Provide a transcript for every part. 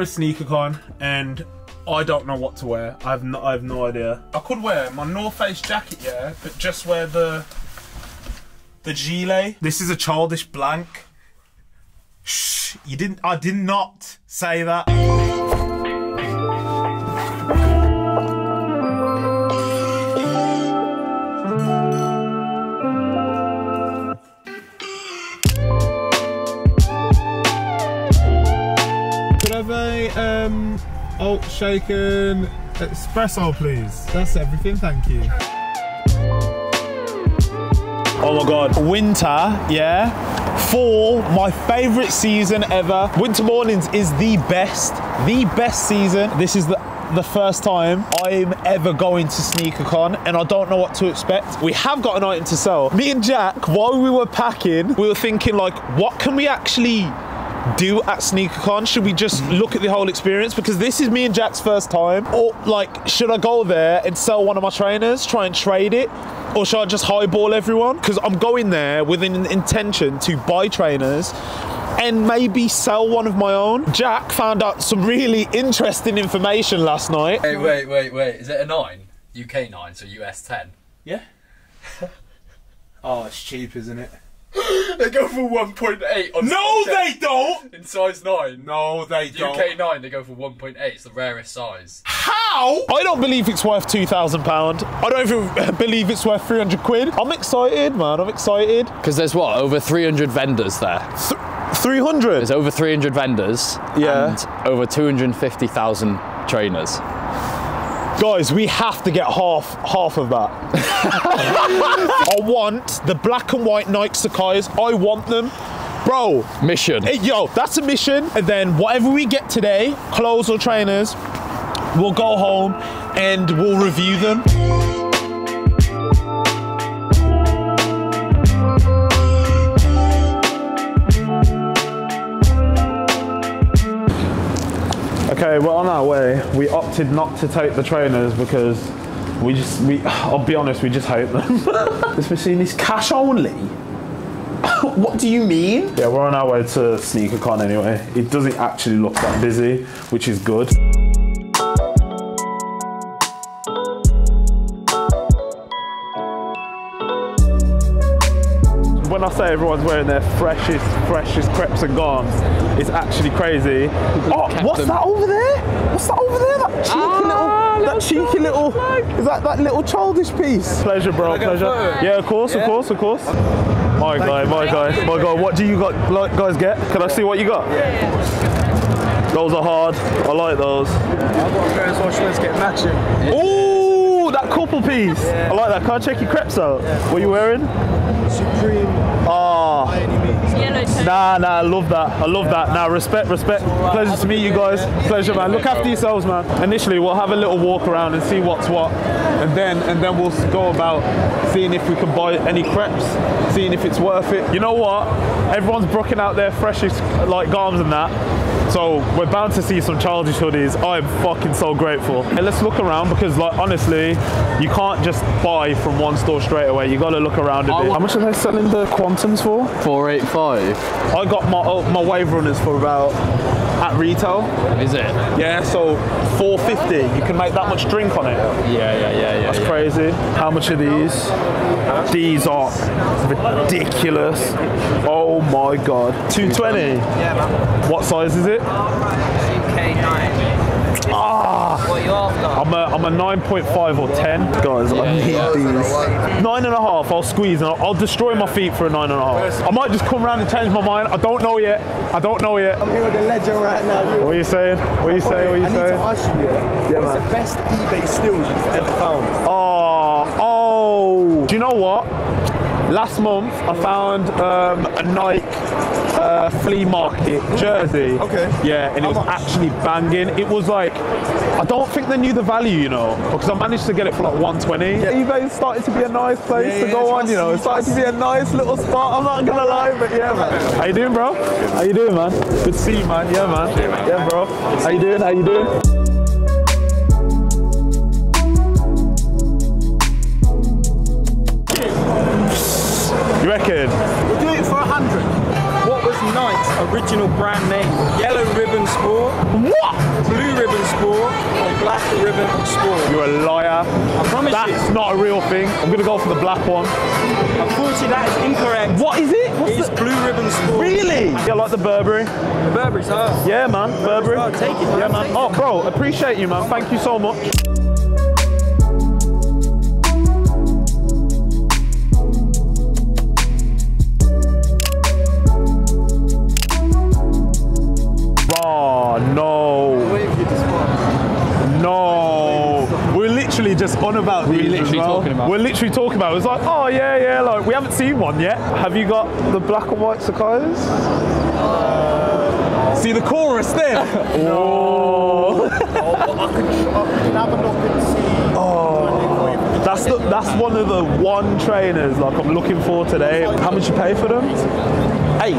is sneaker con, and I don't know what to wear. I have no, I have no idea. I could wear my North Face jacket, yeah, but just wear the the gilet. This is a childish blank. Shh, you didn't. I did not say that. Alt shaken espresso, please? That's everything. Thank you. Oh my god, winter, yeah. Fall, my favorite season ever. Winter mornings is the best, the best season. This is the the first time I'm ever going to SneakerCon and I don't know what to expect. We have got an item to sell. Me and Jack, while we were packing, we were thinking like, what can we actually do at SneakerCon? Should we just look at the whole experience? Because this is me and Jack's first time. Or like, should I go there and sell one of my trainers, try and trade it? Or should I just highball everyone? Because I'm going there with an intention to buy trainers and maybe sell one of my own. Jack found out some really interesting information last night. Hey, wait, wait, wait. Is it a 9? UK 9, so US 10? Yeah. oh, it's cheap, isn't it? They go for 1.8 on No, Snapchat. they don't. In size 9. No, they don't. UK 9, they go for 1.8. It's the rarest size. How? I don't believe it's worth two thousand pound. I don't even believe it's worth three hundred quid. I'm excited, man. I'm excited. Because there's what, over 300 vendors there? Three hundred. There's over 300 vendors Yeah. and over 250,000 trainers. Guys, we have to get half half of that. I want the black and white Nike Sacai's. I want them. Bro, Mission. Hey, yo, that's a mission. And then whatever we get today, clothes or trainers, we'll go home and we'll review them. Okay, we're on our way. We opted not to take the trainers because we just, we, I'll be honest, we just hate them. this machine is cash only. what do you mean? Yeah, we're on our way to SneakerCon anyway. It doesn't actually look that busy, which is good. When I say everyone's wearing their freshest, freshest crepes and garms, it's actually crazy. Oh, what's them. that over there? What's that over there? That cheeky Ah, little, that cheeky little, is that that little childish piece? Pleasure, bro, pleasure. Yeah, of course, of course, of course. My guy, my guy, my guy. What do you got, like, guys get? Can I see what you got? Yeah. Those are hard. I like those. I've got a pair of get matching. Ooh, that couple piece. I like that. Can I check your crepes out? What are you wearing? Supreme Ah. by any means. Yellow tone. Nah, nah, I love that. I love that. Nah, respect, respect. Pleasure to meet you guys. Pleasure, man. Look after yourselves, man. Initially, we'll have a little walk around and see what's what, and then and then we'll go about seeing if we can buy any crepes, seeing if it's worth it. You know what? Everyone's brooking out their freshest like garms and that. So we're bound to see some childish hoodies. I'm fucking so grateful. And let's look around because, like, honestly, you can't just buy from one store straight away. You got to look around a bit. How much are they selling the Quantums for? 485. I got my oh, my wave runners for about at retail. Is it? Yeah, so 450. You can make that much drink on it. Yeah, yeah, yeah, yeah. That's yeah. crazy. How much are these? These are ridiculous. Oh my god. 220. Yeah, man. What size is it? UK9. Ah, What you after? I'm a I'm a 9.5 or 10. Guys, I need yeah. these. Nine and a half. I'll squeeze and I'll, I'll destroy my feet for a nine and a half. I might just come around and change my mind. I don't know yet. I don't know yet. I'm here with the legend right now. What are you saying? What are you saying? What are you I need saying? to ask you, yeah, what's the best eBay steal you've ever found? Oh, oh. Do you know what? Last month I found um, a Nike uh, flea market jersey. Okay. Yeah, and it How was much? actually banging. It was like, I don't think they knew the value, you know, because I managed to get it for like 120. Yeah. eBay started to be a nice place Yeah, to yeah, go on, you know. It started to be a nice little spot. I'm not gonna lie, but yeah, man. How you doing, bro? How you doing, man? Good to see you, man. Yeah, man. Yeah, bro. How you doing? How you doing? Reckon? We'll do it for a hundred. What was Nike's original brand name? Yellow Ribbon Sport. What? Blue ribbon sport or black ribbon sport. You're a liar. I promise That's you. not a real thing. I'm gonna go for the black one. Unfortunately, that is incorrect. What is it? What's It's the- blue ribbon sport. Really? Yeah, like the Burberry. The Burberry's hard. Yeah, man. Burberry. Take it, man. Yeah, man. Oh, bro, appreciate you, man. Thank you so much. No. No. We're literally just on about these as literally well. talking about We're literally talking about it. It's like, oh, yeah, yeah, like, we haven't seen one yet. Have you got the black and white Sacai's? See the chorus there? oh. That's the, that's one of the one trainers like I'm looking for today. How much you pay for them? Eight.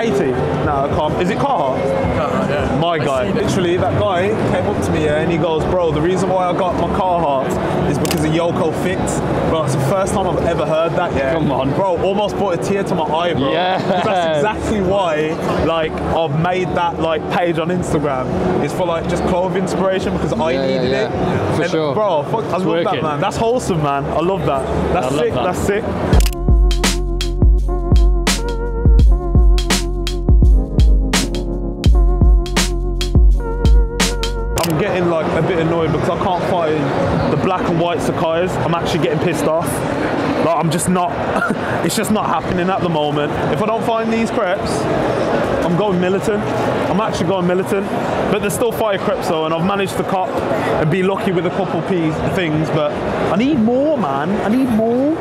80. No, I can't. Is it Carhartt? yeah. My guy. Literally, that guy came up to me yeah, and he goes, bro, the reason why I got my Carhartt is because of Yoko Fits. Bro, it's the first time I've ever heard that, yeah. Come on. Bro, almost brought a tear to my eye, bro. Yes. That's exactly why, like, I've made that, like, page on Instagram. It's for, like, just clothing inspiration because I Yeah, yeah, needed yeah. it. For And, sure. Bro, fuck, I love that, working. man. That's wholesome, man. I love that. That's love sick. that. That's sick. I'm getting like a bit annoyed because I can't find the black and white Sacai's. I'm actually getting pissed off. Like I'm just not, it's just not happening at the moment. If I don't find these crepes, I'm going militant. I'm actually going militant. But there's still fire crepes though, and I've managed to cop and be lucky with a couple piece things. But I need more, man. I need more.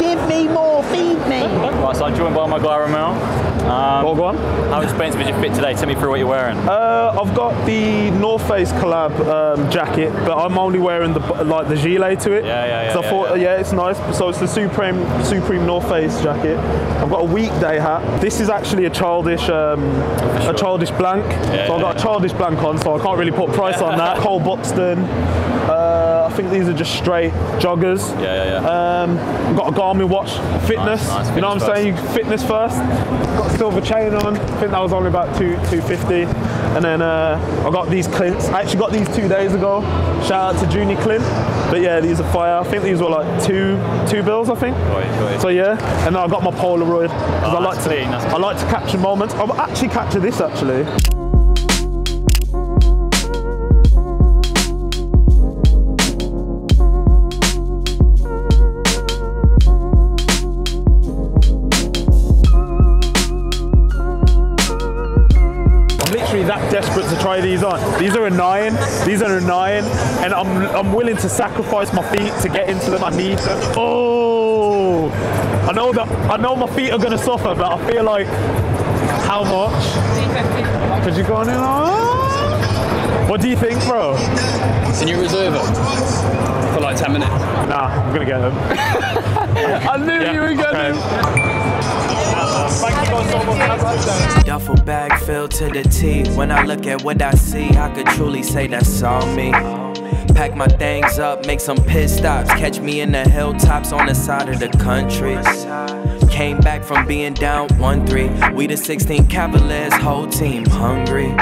Give me more. Feed me. Right, so I'm joined by my guy Romell. Um, go on. how expensive is your fit today? Tell me through what you're wearing. Uh, I've got the North Face collab um, jacket, but I'm only wearing the like the gilet to it. Yeah, yeah, yeah, 'Cause I yeah, thought, yeah. yeah, it's nice. So it's the Supreme Supreme North Face jacket. I've got a weekday hat. This is actually a childish um, a childish blank. so I've got a childish blank on, so I can't really put price on that. Cole Buxton. I think these are just straight joggers. Yeah, yeah, yeah. Um, I've got a Garmin watch, fitness. Nice, nice, you know what I'm fitness saying? Fitness first. Got a silver chain on. I think that was only about two two fifty. And then uh, I got these Clints. I actually got these two days ago. Shout out to Junior Clint. But yeah, these are fire. I think these were like two two bills. I think. Got it. So yeah, and then I got my Polaroid because Oh, I like to clean, I like to capture moments. I've actually captured this actually. Desperate to try these on. These are a nine. These are a nine, and I'm I'm willing to sacrifice my feet to get into them. I need them. Oh, I know that I know my feet are gonna suffer, but I feel like how much? Could you go on in? Oh. What do you think, bro? Can you reserve it for like 10 minutes? Nah, I'm gonna get them. I knew you were going Okay. Duffel bag filled to the T. When I look at what I see, I could truly say that's all me. Pack my things up, make some pit stops. Catch me in the hilltops on the side of the country. Came back from being down 1 3. We the 16 Cavaliers, whole team hungry.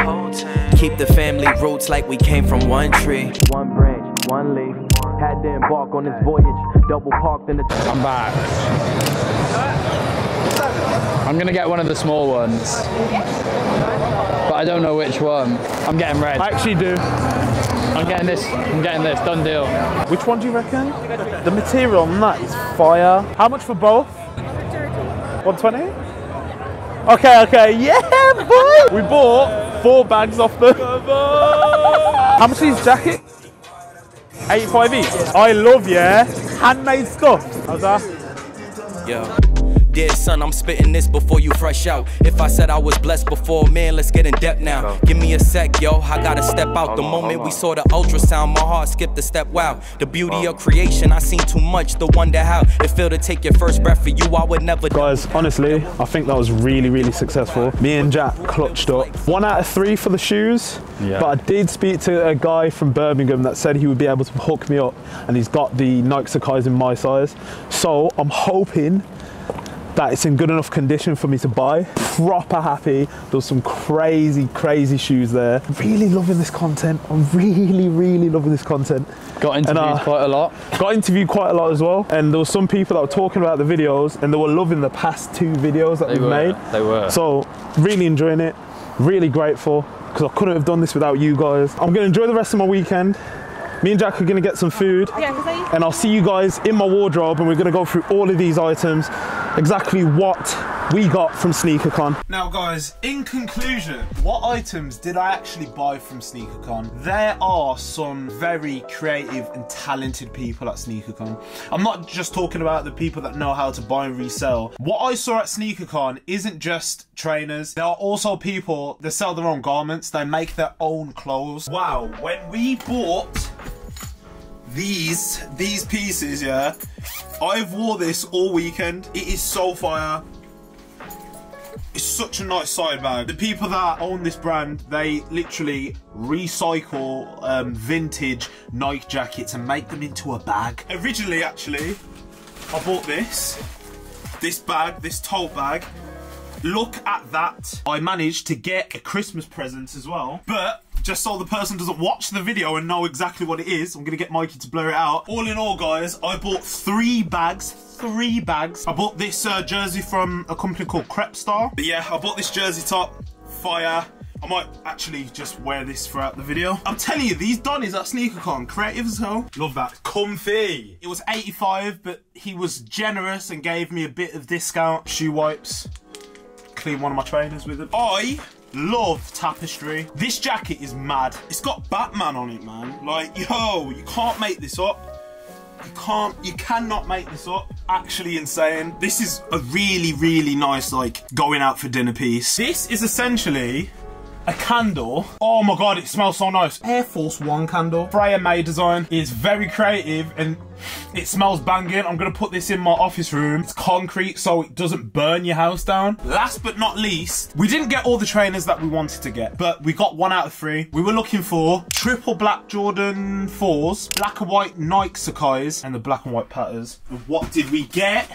Keep the family roots like we came from one tree. One branch, one leaf. Had to embark on this voyage. Double parked in the. I'm back. I'm gonna get one of the small ones. But I don't know which one. I'm getting red. I actually do. I'm getting this. I'm getting this. Done deal. Which one do you reckon? The material on that is fire. How much for both? 120? Okay, okay, yeah, boy! We bought four bags off them. How much are these jackets? 85 each. I love, yeah, handmade stuff. How's that? Yo. Dear son, I'm spitting this before you fresh out. If I said I was blessed before, man, let's get in depth now. Give me a sec, yo. I gotta step out. The moment we saw the ultrasound, my heart skipped a step. Wow, the beauty of creation, I seen too much to wonder how it feel to take your first breath. For you, I would never. Guys, honestly, I think that was really, really successful. Me and Jack clutched up. One out of three for the shoes, Yeah. but I did speak to a guy from Birmingham that said he would be able to hook me up, and he's got the Nike Sacai's in my size. So I'm hoping that it's in good enough condition for me to buy. Proper happy. There's some crazy, crazy shoes there. Really loving this content. I'm really, really loving this content. Got interviewed uh, quite a lot. Got interviewed quite a lot as well. And there were some people that were talking about the videos and they were loving the past two videos that They we've were. made. They were. So really enjoying it. Really grateful because I couldn't have done this without you guys. I'm gonna enjoy the rest of my weekend. Me and Jack are gonna get some food. And I'll see you guys in my wardrobe and we're gonna go through all of these items, exactly what we got from SneakerCon. Now guys, in conclusion, what items did I actually buy from SneakerCon? There are some very creative and talented people at SneakerCon. I'm not just talking about the people that know how to buy and resell. What I saw at SneakerCon isn't just trainers. There are also people that sell their own garments. They make their own clothes. Wow, when we bought these these pieces, yeah, I've wore this all weekend. It is so fire. It's such a nice side bag. The people that own this brand, they literally recycle um, vintage Nike jackets and make them into a bag. Originally, actually, I bought this, this bag, this tote bag. Look at that. I managed to get a Christmas present as well, but just so the person doesn't watch the video and know exactly what it is, I'm gonna get Mikey to blur it out. All in all, guys, I bought three bags, three bags. I bought this uh, jersey from a company called Crep Star. But yeah, I bought this jersey top, fire. I might actually just wear this throughout the video. I'm telling you, these Donnies at SneakerCon, creative as hell. Love that. Comfy. It was 85, but he was generous and gave me a bit of discount. Shoe wipes. Clean one of my trainers with it. I love tapestry. This jacket is mad. It's got Batman on it, man. Like, yo, you can't make this up. You can't, you cannot make this up. Actually insane. This is a really, really nice, like, going out for dinner piece. This is essentially a candle. Oh my god, it smells so nice. Air Force One candle. Freya May design is very creative and it smells banging. I'm gonna put this in my office room. It's concrete so it doesn't burn your house down. Last but not least, we didn't get all the trainers that we wanted to get, but we got one out of three. We were looking for triple black Jordan 4s, black and white Nike Sacai's, and the black and white Patters. What did we get?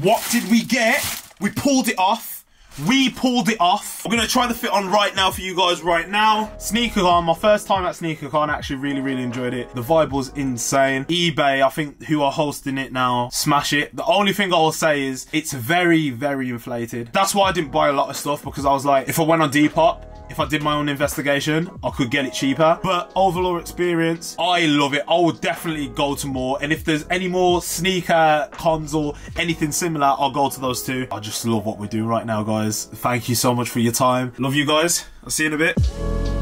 What did we get? We pulled it off. We pulled it off. We're gonna try the fit on right now for you guys right now. SneakerCon, my first time at SneakerCon, I actually really, really enjoyed it. The vibe was insane. eBay, I think who are hosting it now, smash it. The only thing I'll say is it's very, very inflated. That's why I didn't buy a lot of stuff because I was like, if I went on Depop, if I did my own investigation, I could get it cheaper. But overall experience, I love it. I would definitely go to more. And if there's any more sneaker cons or anything similar, I'll go to those two. I just love what we do right now, guys. Thank you so much for your time. Love you guys. I'll see you in a bit.